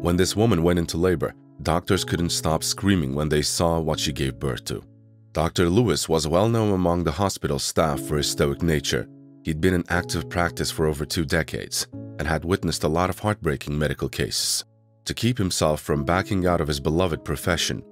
When this woman went into labor, doctors couldn't stop screaming when they saw what she gave birth to. Dr. Louis was well known among the hospital staff for his stoic nature. He'd been in active practice for over two decades and had witnessed a lot of heartbreaking medical cases. To keep himself from backing out of his beloved profession,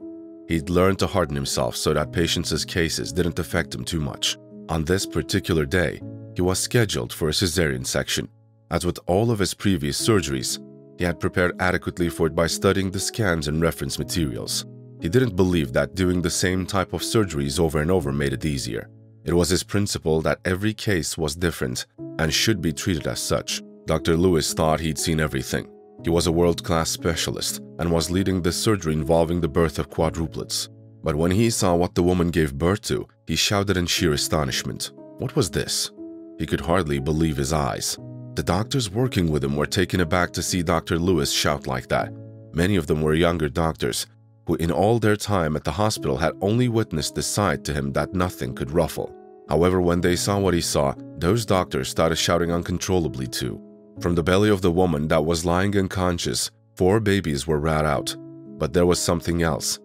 he'd learned to harden himself so that patients' cases didn't affect him too much. On this particular day, he was scheduled for a cesarean section. As with all of his previous surgeries, he had prepared adequately for it by studying the scans and reference materials. He didn't believe that doing the same type of surgeries over and over made it easier. It was his principle that every case was different and should be treated as such. Dr. Louis thought he'd seen everything. He was a world-class specialist and was leading the surgery involving the birth of quadruplets. But when he saw what the woman gave birth to, he shouted in sheer astonishment. What was this? He could hardly believe his eyes. The doctors working with him were taken aback to see Dr. Louis shout like that. Many of them were younger doctors who in all their time at the hospital had only witnessed the side to him that nothing could ruffle. However, when they saw what he saw, those doctors started shouting uncontrollably too. From the belly of the woman that was lying unconscious, four babies were rat out. But there was something else.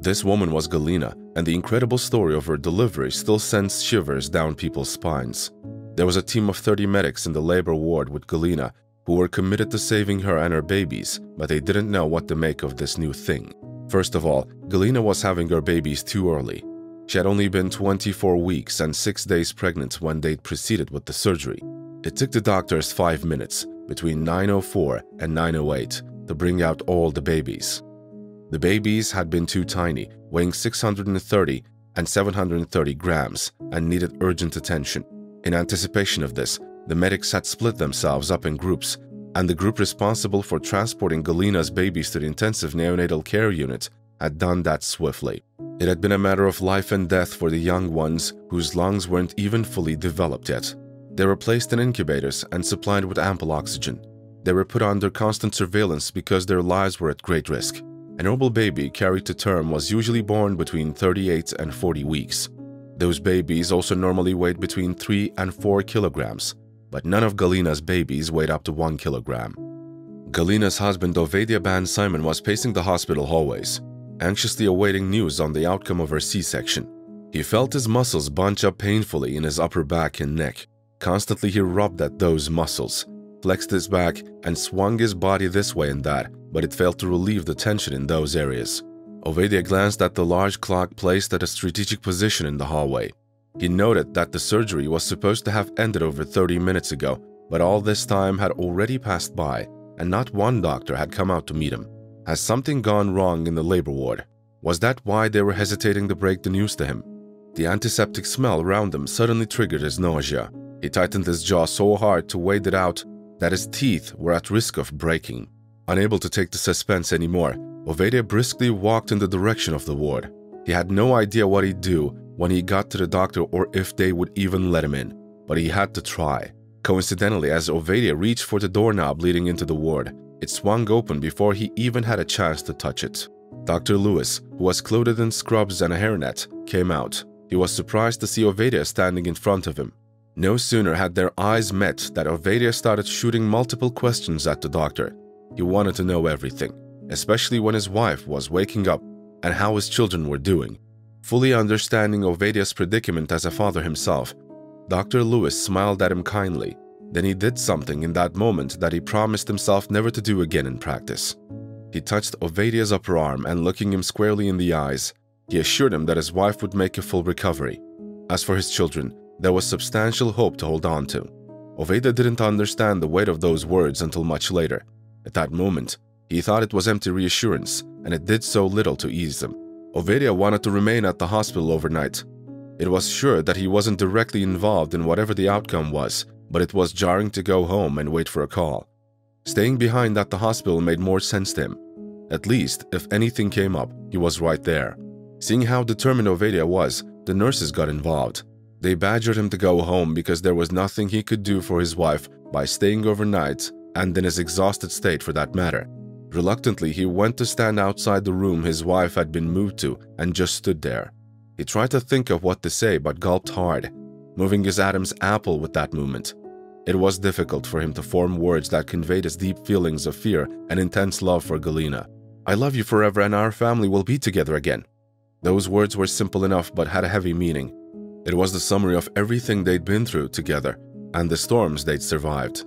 This woman was Galina, and the incredible story of her delivery still sends shivers down people's spines. There was a team of 30 medics in the labor ward with Galina who were committed to saving her and her babies, but they didn't know what to make of this new thing. First of all, Galina was having her babies too early. She had only been 24 weeks and 6 days pregnant when they'd proceeded with the surgery. It took the doctors 5 minutes, between 9.04 and 9.08, to bring out all the babies. The babies had been too tiny, weighing 630 and 730 grams, and needed urgent attention. In anticipation of this, the medics had split themselves up in groups, and the group responsible for transporting Galina's babies to the intensive neonatal care unit had done that swiftly. It had been a matter of life and death for the young ones whose lungs weren't even fully developed yet. They were placed in incubators and supplied with ample oxygen. They were put under constant surveillance because their lives were at great risk. A normal baby carried to term was usually born between 38 and 40 weeks. Those babies also normally weighed between 3 and 4 kilograms, but none of Galina's babies weighed up to 1 kilogram. Galina's husband Ovadia Ban Simon was pacing the hospital hallways, anxiously awaiting news on the outcome of her C-section. He felt his muscles bunch up painfully in his upper back and neck. Constantly he rubbed at those muscles, flexed his back, and swung his body this way and that, but it failed to relieve the tension in those areas. Ovadia glanced at the large clock placed at a strategic position in the hallway. He noted that the surgery was supposed to have ended over 30 minutes ago, but all this time had already passed by, and not one doctor had come out to meet him. Has something gone wrong in the labor ward? Was that why they were hesitating to break the news to him? The antiseptic smell around them suddenly triggered his nausea. He tightened his jaw so hard to wait it out that his teeth were at risk of breaking. Unable to take the suspense anymore, Ovadia briskly walked in the direction of the ward. He had no idea what he'd do when he got to the doctor or if they would even let him in, but he had to try. Coincidentally, as Ovadia reached for the doorknob leading into the ward, it swung open before he even had a chance to touch it. Dr. Louis, who was clothed in scrubs and a hairnet, came out. He was surprised to see Ovadia standing in front of him. No sooner had their eyes met that Ovadia started shooting multiple questions at the doctor. He wanted to know everything especially when his wife was waking up and how his children were doing. Fully understanding Ovadia's predicament as a father himself, Dr. Louis smiled at him kindly. Then he did something in that moment that he promised himself never to do again in practice. He touched Ovadia's upper arm and looking him squarely in the eyes, he assured him that his wife would make a full recovery. As for his children, there was substantial hope to hold on to. Ovadia didn't understand the weight of those words until much later. At that moment, he thought it was empty reassurance, and it did so little to ease them. Ovadia wanted to remain at the hospital overnight. It was sure that he wasn't directly involved in whatever the outcome was, but it was jarring to go home and wait for a call. Staying behind at the hospital made more sense to him. At least, if anything came up, he was right there. Seeing how determined Ovadia was, the nurses got involved. They badgered him to go home because there was nothing he could do for his wife by staying overnight and in his exhausted state for that matter. Reluctantly, he went to stand outside the room his wife had been moved to and just stood there. He tried to think of what to say but gulped hard, moving his Adam's apple with that movement. It was difficult for him to form words that conveyed his deep feelings of fear and intense love for Galina. I love you forever and our family will be together again. Those words were simple enough but had a heavy meaning. It was the summary of everything they'd been through together and the storms they'd survived.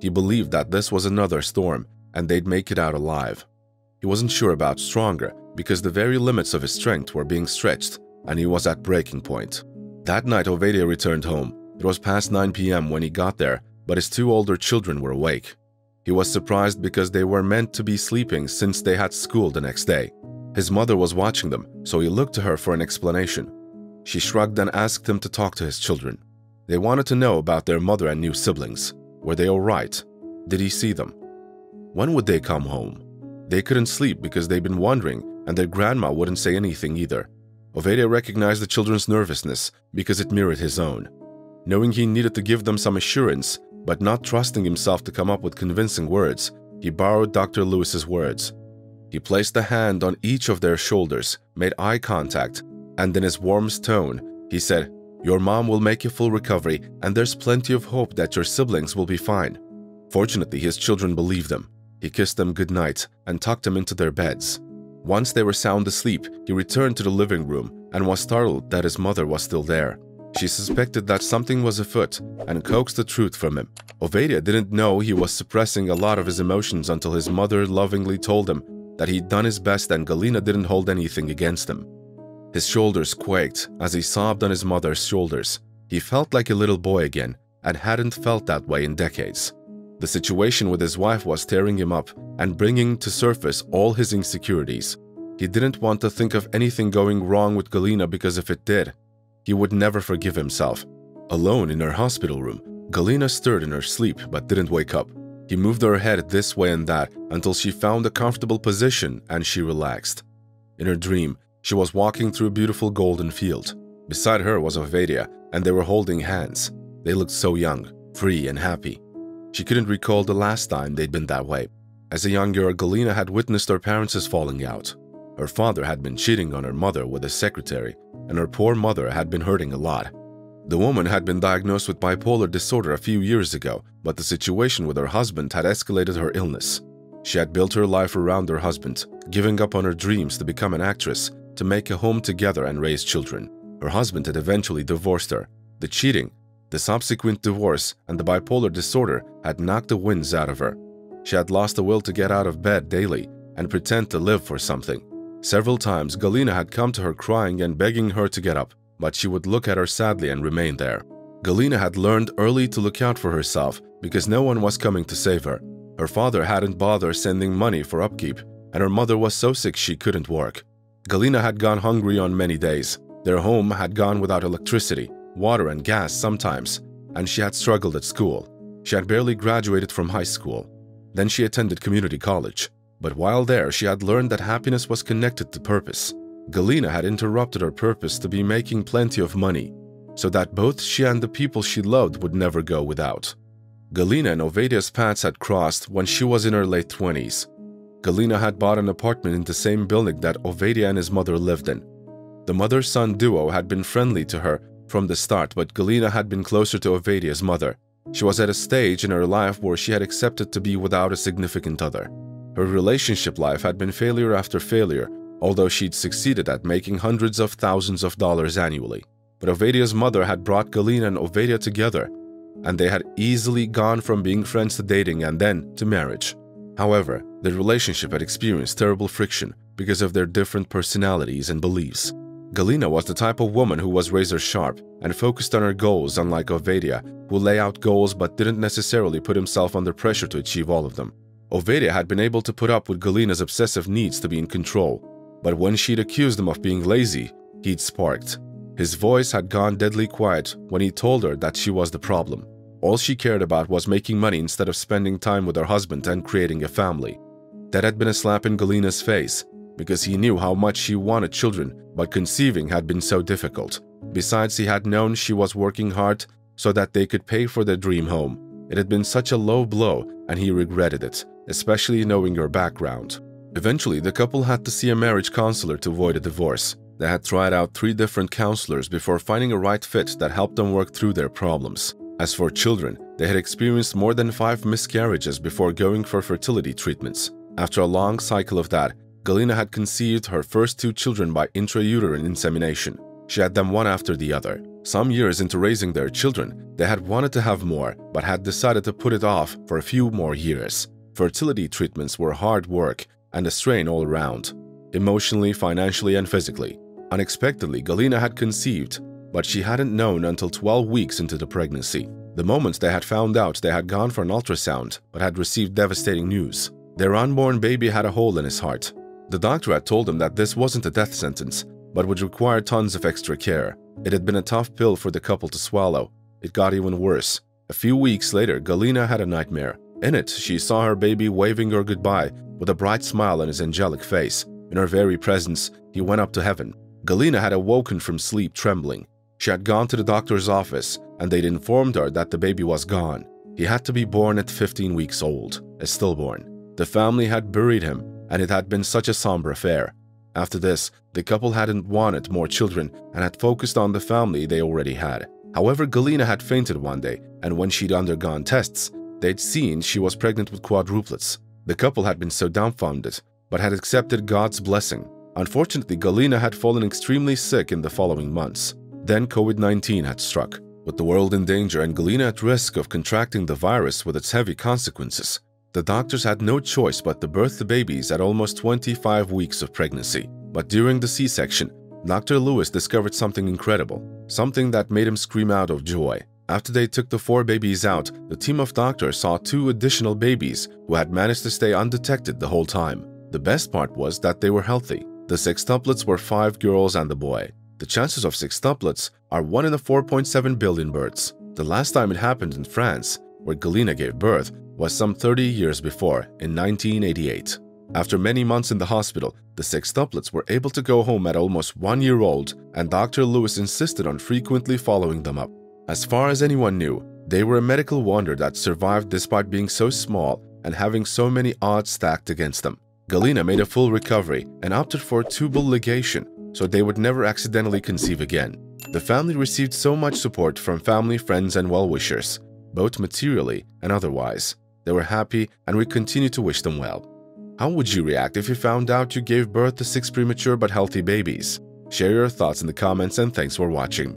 He believed that this was another storm and they'd make it out alive. He wasn't sure about stronger because the very limits of his strength were being stretched and he was at breaking point. That night, Ovadia returned home. It was past 9 p.m. when he got there, but his two older children were awake. He was surprised because they were meant to be sleeping since they had school the next day. His mother was watching them, so he looked to her for an explanation. She shrugged and asked him to talk to his children. They wanted to know about their mother and new siblings. Were they all right? Did he see them? When would they come home? They couldn't sleep because they'd been wondering, and their grandma wouldn't say anything either. Ovadia recognized the children's nervousness because it mirrored his own. Knowing he needed to give them some assurance, but not trusting himself to come up with convincing words, he borrowed Dr. Louis's words. He placed a hand on each of their shoulders, made eye contact, and in his warmest tone, he said, Your mom will make a full recovery, and there's plenty of hope that your siblings will be fine. Fortunately, his children believed him. He kissed them goodnight and tucked them into their beds. Once they were sound asleep, he returned to the living room and was startled that his mother was still there. She suspected that something was afoot and coaxed the truth from him. Ovadia didn't know he was suppressing a lot of his emotions until his mother lovingly told him that he'd done his best and Galina didn't hold anything against him. His shoulders quaked as he sobbed on his mother's shoulders. He felt like a little boy again and hadn't felt that way in decades. The situation with his wife was tearing him up and bringing to surface all his insecurities. He didn't want to think of anything going wrong with Galina because if it did, he would never forgive himself. Alone in her hospital room, Galina stirred in her sleep but didn't wake up. He moved her head this way and that until she found a comfortable position and she relaxed. In her dream, she was walking through a beautiful golden field. Beside her was Ovadia, and they were holding hands. They looked so young, free, and happy. She couldn't recall the last time they'd been that way. As a young girl, Galina had witnessed her parents' falling out. Her father had been cheating on her mother with a secretary, and her poor mother had been hurting a lot. The woman had been diagnosed with bipolar disorder a few years ago, but the situation with her husband had escalated her illness. She had built her life around her husband, giving up on her dreams to become an actress, to make a home together and raise children. Her husband had eventually divorced her. The cheating the subsequent divorce and the bipolar disorder had knocked the winds out of her. She had lost the will to get out of bed daily and pretend to live for something. Several times, Galina had come to her crying and begging her to get up, but she would look at her sadly and remain there. Galina had learned early to look out for herself because no one was coming to save her. Her father hadn't bothered sending money for upkeep, and her mother was so sick she couldn't work. Galina had gone hungry on many days. Their home had gone without electricity, water and gas sometimes, and she had struggled at school. She had barely graduated from high school. Then she attended community college. But while there, she had learned that happiness was connected to purpose. Galina had interrupted her purpose to be making plenty of money, so that both she and the people she loved would never go without. Galina and Ovadia's paths had crossed when she was in her late 20s. Galina had bought an apartment in the same building that Ovadia and his mother lived in. The mother-son duo had been friendly to her from the start, but Galina had been closer to Ovadia's mother. She was at a stage in her life where she had accepted to be without a significant other. Her relationship life had been failure after failure, although she'd succeeded at making hundreds of thousands of dollars annually. But Ovadia's mother had brought Galina and Ovadia together, and they had easily gone from being friends to dating and then to marriage. However, their relationship had experienced terrible friction because of their different personalities and beliefs. Galina was the type of woman who was razor sharp and focused on her goals unlike Ovadia, who lay out goals but didn't necessarily put himself under pressure to achieve all of them. Ovadia had been able to put up with Galina's obsessive needs to be in control, but when she'd accused him of being lazy, he'd sparked. His voice had gone deadly quiet when he told her that she was the problem. All she cared about was making money instead of spending time with her husband and creating a family. That had been a slap in Galina's face, because he knew how much she wanted children, but conceiving had been so difficult. Besides, he had known she was working hard so that they could pay for their dream home. It had been such a low blow, and he regretted it, especially knowing her background. Eventually, the couple had to see a marriage counselor to avoid a divorce. They had tried out three different counselors before finding a right fit that helped them work through their problems. As for children, they had experienced more than five miscarriages before going for fertility treatments. After a long cycle of that, Galina had conceived her first two children by intrauterine insemination. She had them one after the other. Some years into raising their children, they had wanted to have more, but had decided to put it off for a few more years. Fertility treatments were hard work and a strain all around, emotionally, financially, and physically. Unexpectedly, Galina had conceived, but she hadn't known until 12 weeks into the pregnancy. The moment they had found out, they had gone for an ultrasound, but had received devastating news. Their unborn baby had a hole in his heart. The doctor had told them that this wasn't a death sentence, but would require tons of extra care. It had been a tough pill for the couple to swallow. It got even worse. A few weeks later, Galina had a nightmare. In it, she saw her baby waving her goodbye with a bright smile on his angelic face. In her very presence, he went up to heaven. Galina had awoken from sleep trembling. She had gone to the doctor's office and they'd informed her that the baby was gone. He had to be born at 15 weeks old, a stillborn. The family had buried him and it had been such a somber affair. After this, the couple hadn't wanted more children and had focused on the family they already had. However, Galina had fainted one day, and when she'd undergone tests, they'd seen she was pregnant with quadruplets. The couple had been so dumbfounded, but had accepted God's blessing. Unfortunately, Galina had fallen extremely sick in the following months. Then COVID-19 had struck. With the world in danger and Galina at risk of contracting the virus with its heavy consequences, the doctors had no choice but to birth the babies at almost 25 weeks of pregnancy. But during the C-section, Dr. Louis discovered something incredible, something that made him scream out of joy. After they took the four babies out, the team of doctors saw two additional babies who had managed to stay undetected the whole time. The best part was that they were healthy. The sextuplets were five girls and a boy. The chances of sextuplets are 1 in a 4.7 billion births. The last time it happened in France, where Galina gave birth, was some 30 years before, in 1988. After many months in the hospital, the six sextuplets were able to go home at almost one year old, and Dr. Louis insisted on frequently following them up. As far as anyone knew, they were a medical wonder that survived despite being so small and having so many odds stacked against them. Galina made a full recovery and opted for tubal ligation so they would never accidentally conceive again. The family received so much support from family, friends, and well-wishers, both materially and otherwise. They were happy and we continue to wish them well. How would you react if you found out you gave birth to six premature but healthy babies? Share your thoughts in the comments and thanks for watching.